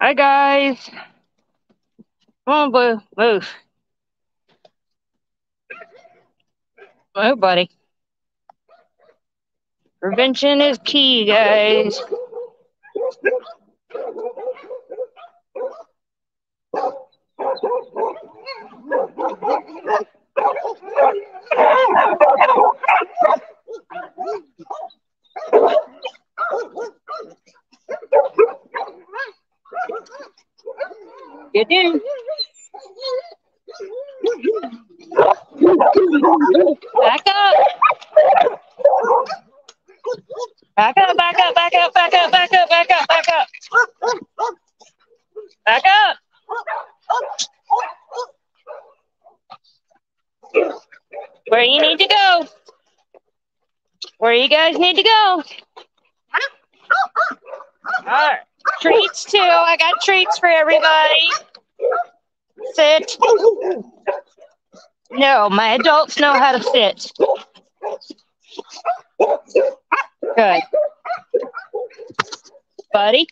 Hi, guys. Come on, Blue. Move. Move, buddy. Prevention is key, guys. You do. Back up. Back up, back up, back up, back up, back up, back up, back up. Back up. Where you need to go. Where you guys need to go. All right. Treats too. I got treats for everybody. Sit. No, my adults know how to sit. Good. Buddy.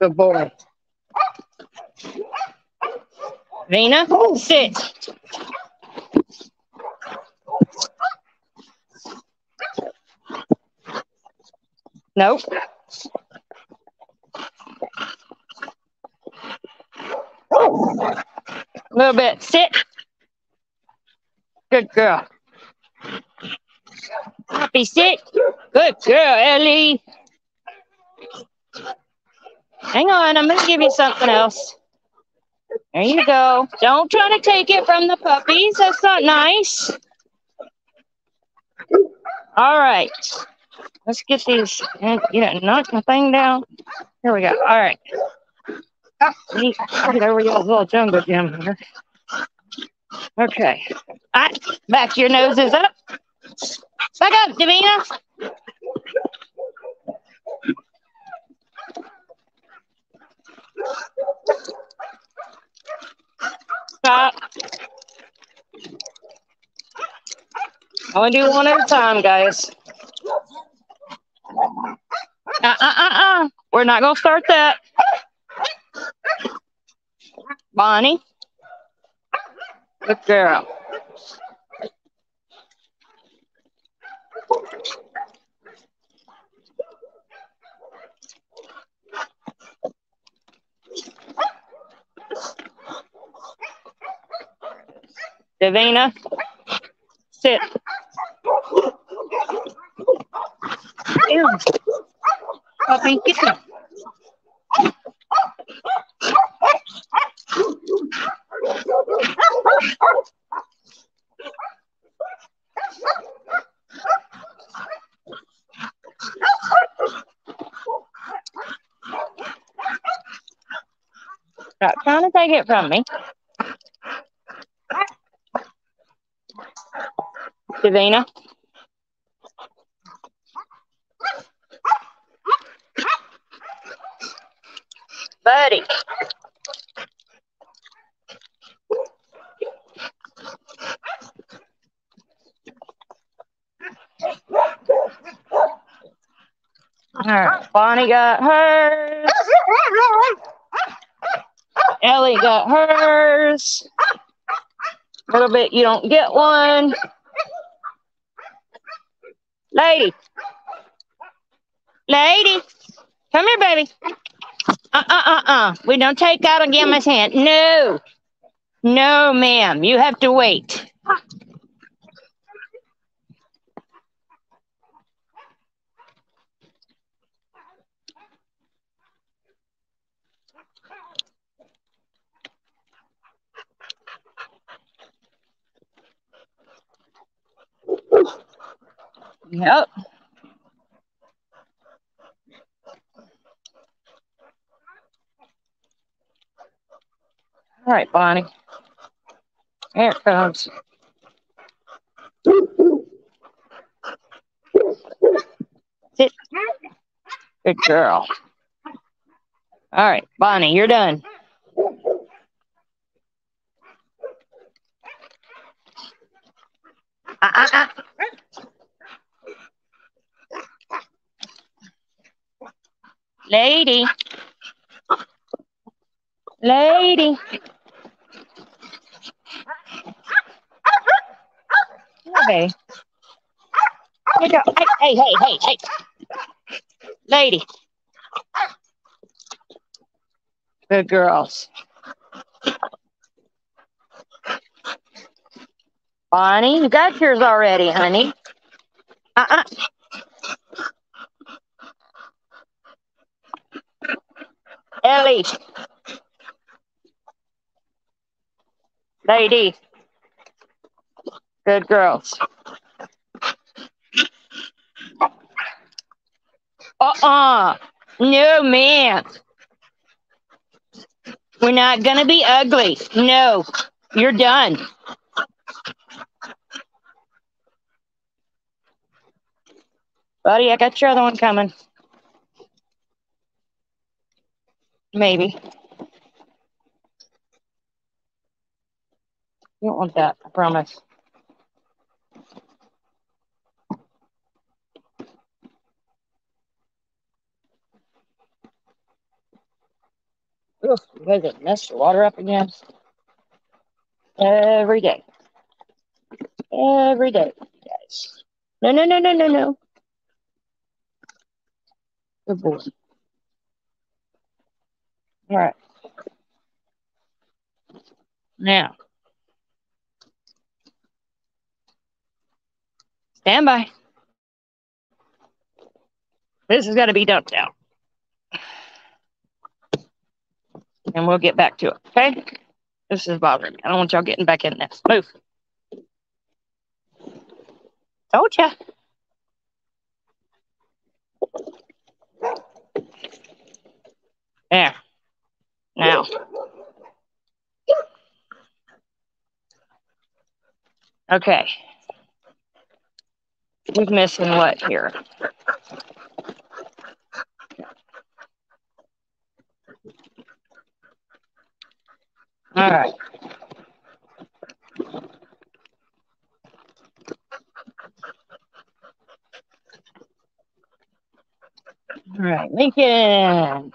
Good boy. Vina, sit. Nope. A little bit. Sit. Good girl. Happy sit. Good girl, Ellie. Hang on, I'm going to give you something else. There you go. Don't try to take it from the puppies. That's not nice. All right. Let's get these. Eh, you know, knock my thing down. Here we go. All right. Oh, there we go. Little jungle gym here. Okay. Right. Back your noses up. Back up, Davina. Stop. I to do one at a time, guys. Uh uh uh uh. We're not going to start that. Bonnie. Good girl. Davina, sit. Down. Puppy, get down. Stop trying to take it from me. Davina. Buddy. All right, Bonnie got hers. Ellie got hers. A little bit, you don't get one. Lady. Lady. Come here, baby. Uh uh uh uh. We don't take out a Gamma's hand. No. No, ma'am. You have to wait. Yep. All right, Bonnie. Here it comes. Sit. Good girl. All right, Bonnie, you're done. Lady. Lady. Okay. Hey, hey, hey, hey, hey. Lady. Good girls. Bonnie, you got yours already, honey. Uh-uh. Lady. Good girls. Uh-uh. No, man. We're not going to be ugly. No. You're done. Buddy, I got your other one coming. Maybe. You don't want that, I promise. Ugh, you guys have messed your water up again. Every day. Every day, guys. No, no, no, no, no, no. Good boy. All right. Now, stand by. This has got to be dumped out. And we'll get back to it, okay? This is bothering me. I don't want y'all getting back in this. Move. Told ya. There. Now. Okay. Who's missing what here? All right. All right, Lincoln.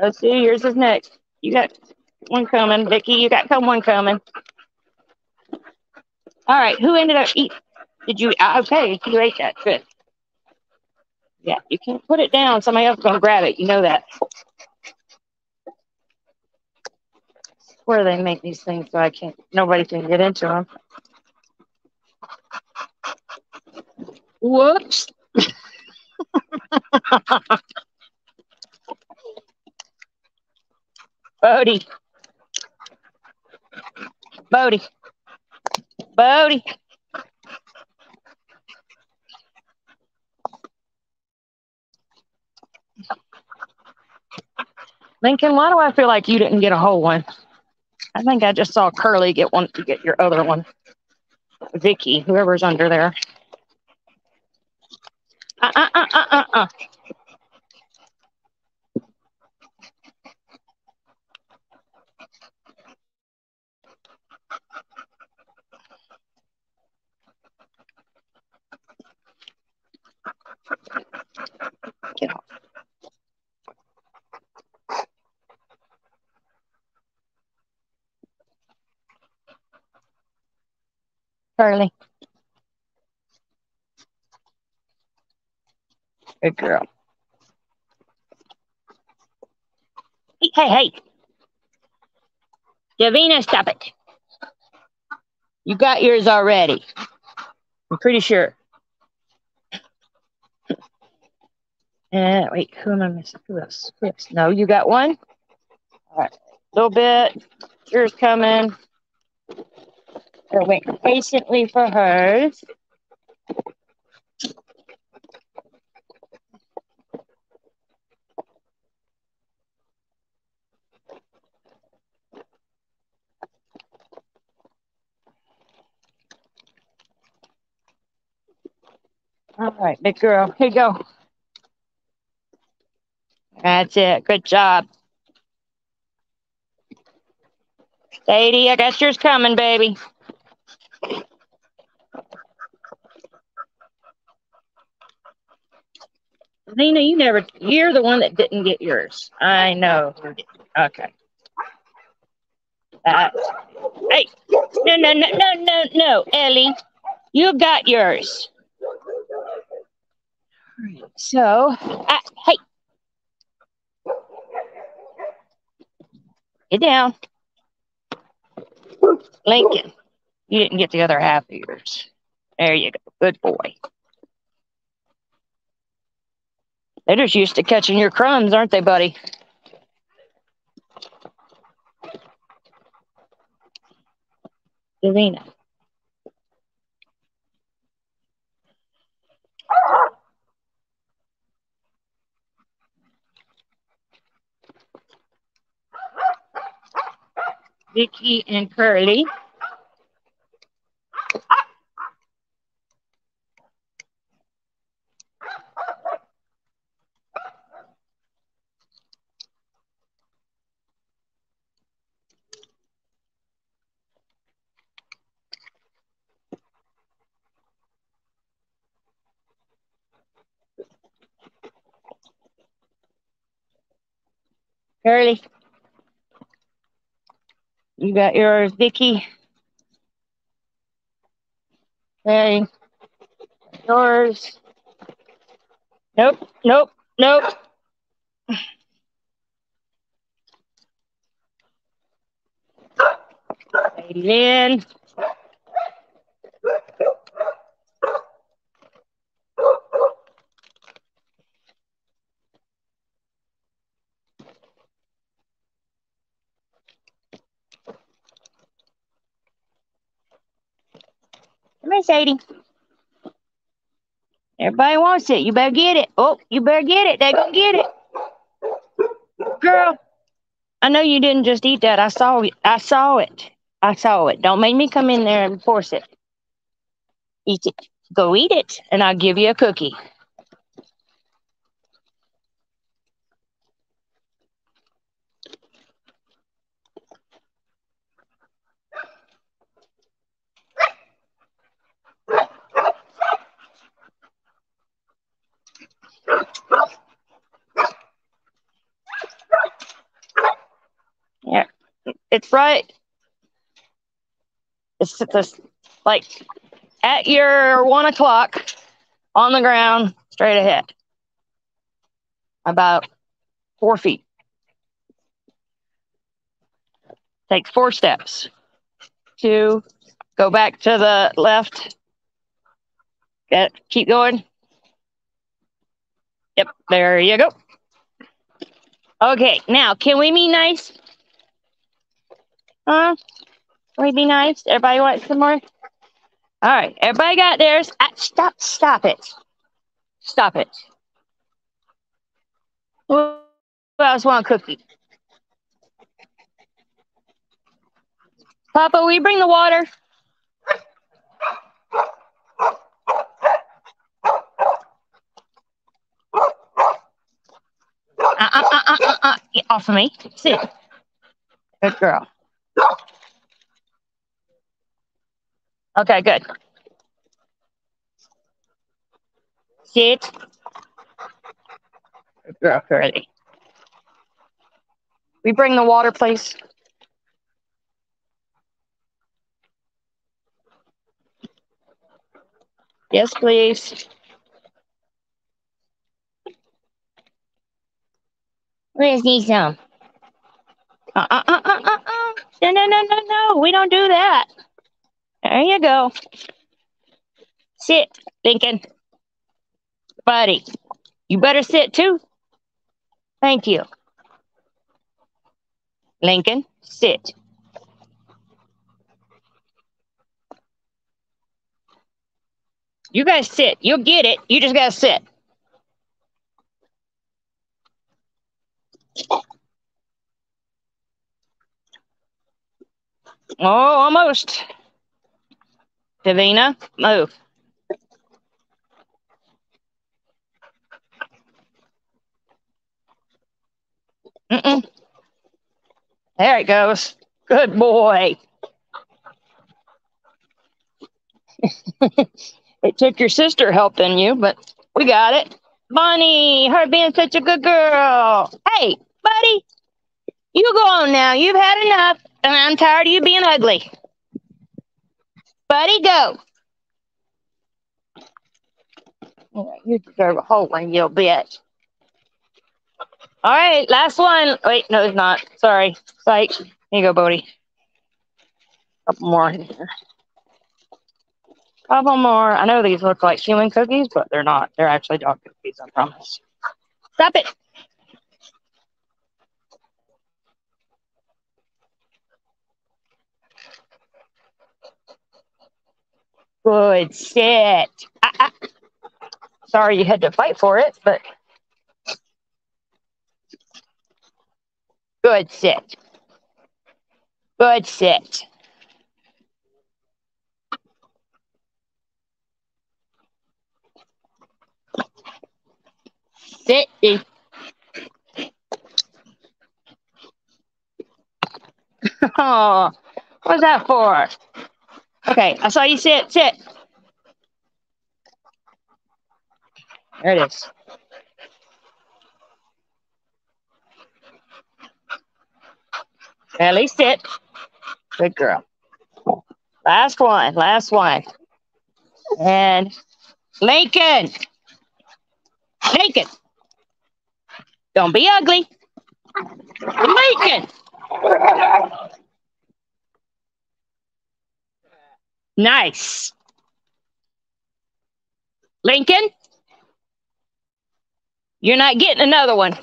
Let's see, yours is next. You got one coming. Vicky, you got come one coming. All right, who ended up eat? Did you? Uh, okay, you ate that. Good. Yeah, you can't put it down. Somebody else is gonna grab it. You know that. Where they make these things so I can't. Nobody can get into them. Whoops. Bodie. Bodie. Bodie. Lincoln, why do I feel like you didn't get a whole one? I think I just saw Curly get one to get your other one. Vicky, whoever's under there. Uh uh uh uh uh. uh. Get off. Carly. Good girl. Hey, hey, hey. Davina, stop it. You got yours already. I'm pretty sure. Uh, wait, who am I missing? Who else? Who else? No, you got one? All right. A little bit. Yours coming. We're waiting patiently for hers. All right, big girl. Here you go. That's it. Good job. Sadie, I guess yours coming, baby. Zena, you never, you're the one that didn't get yours. I know. Okay. Uh, hey, no, no, no, no, no, no, Ellie, you got yours. So, uh, hey, get down. Lincoln, you didn't get the other half of yours. There you go. Good boy. They're just used to catching your crumbs, aren't they, buddy? Davina. Vicky and Curly. Curly. You got yours, Vicky. Okay. Yours. Nope, nope, nope. Lynn. Here, Sadie. Everybody wants it. You better get it. Oh, you better get it. They gonna get it. Girl, I know you didn't just eat that. I saw it. I saw it. I saw it. Don't make me come in there and force it. Eat it. Go eat it, and I'll give you a cookie. Yeah, it's right. It's this, like at your one o'clock on the ground, straight ahead, about four feet. Takes four steps. Two, go back to the left. Get, keep going. Yep, there you go. Okay, now can we be nice? Huh? Can we be nice? Everybody want some more? All right, everybody got theirs. Ah, stop, stop it. Stop it. Who else want a cookie? Papa, you bring the water? Uh, uh, uh, uh, uh, uh. Off of me. Sit. Good girl. Okay, good. Sit. Girl, Curly. We bring the water, please. Yes, please. Where's these some? Uh, uh, uh, uh, uh, uh. No, no, no, no, no. We don't do that. There you go. Sit, Lincoln. Buddy, you better sit too. Thank you. Lincoln, sit. You guys sit. You'll get it. You just gotta sit. Oh, almost. Davina, move. Mm-mm. There it goes. Good boy. it took your sister helping you, but we got it. Bonnie, her being such a good girl. Hey, buddy, you go on now. You've had enough, and I'm tired of you being ugly. Buddy, go. You deserve a whole one, you bitch. All right, last one. Wait, no, it's not. Sorry. Psych. Here you go, Bodie. Couple more here. Couple more. I know these look like human cookies, but they're not. They're actually dog cookies, I promise. Stop it. Good sit. Ah, ah. Sorry you had to fight for it, but good sit. Good sit. Sit. Oh, what's that for? Okay, I saw you sit. Sit. There it is. At least sit. Good girl. Last one. Last one. And Lincoln. Lincoln. Don't be ugly. Lincoln. Nice. Lincoln, you're not getting another one.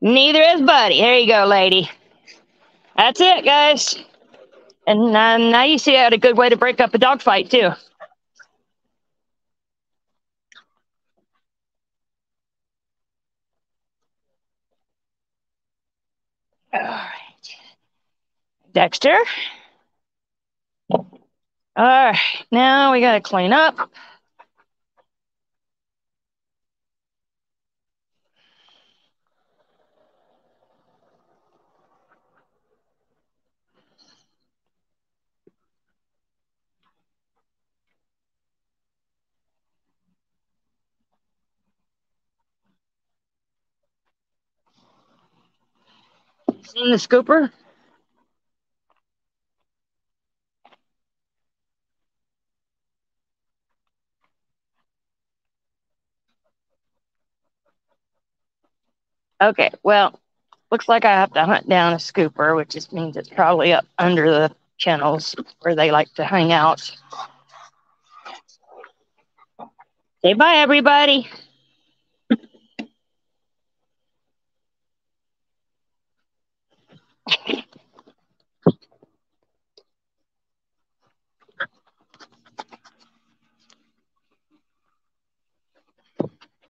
Neither is Buddy. There you go, lady. That's it, guys. And uh, now you see had a good way to break up a dog fight, too. All right. Dexter. All right, now we got to clean up. Seen the scooper? Okay, well, looks like I have to hunt down a scooper, which just means it's probably up under the kennels where they like to hang out. Say bye, everybody.